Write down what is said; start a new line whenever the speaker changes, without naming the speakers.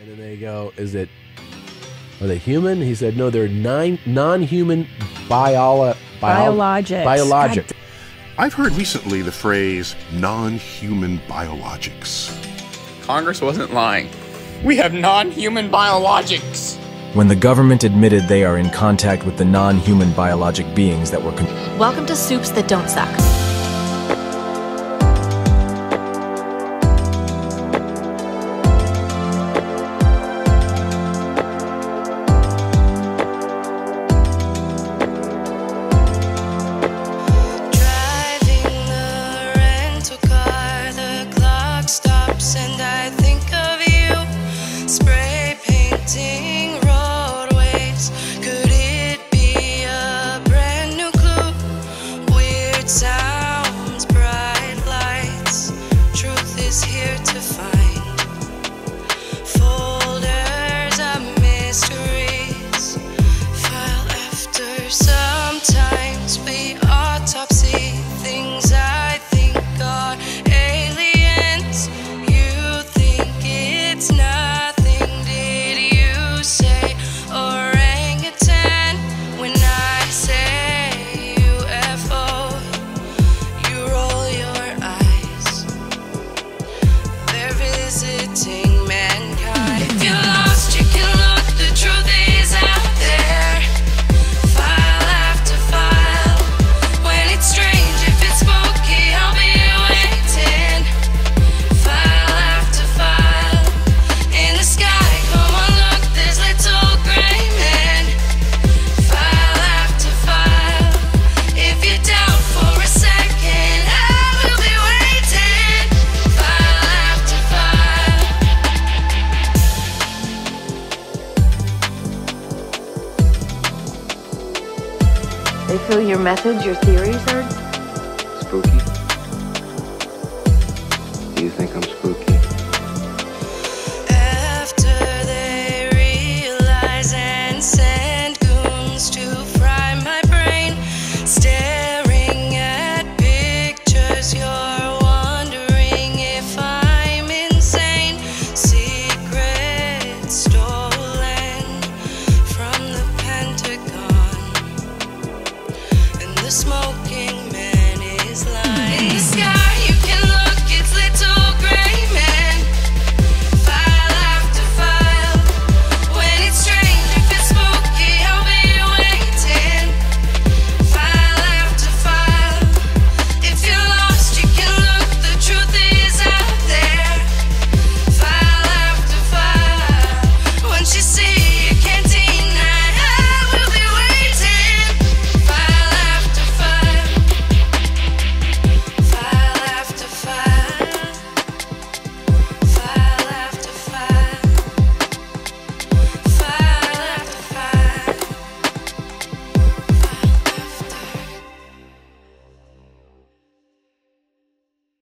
And then they go, "Is it? Are they human?" He said, "No, they're nine non-human biolo- bio-
Biologics.
Biologic.
God
I've heard recently the phrase non human biologics.
Congress wasn't lying. We have non human biologics.
When the government admitted they are in contact with the non human biologic beings that were. Con-
Welcome to Soups That Don't Suck.
They feel your methods, your theories are
Spooky? Do you think I'm spooky?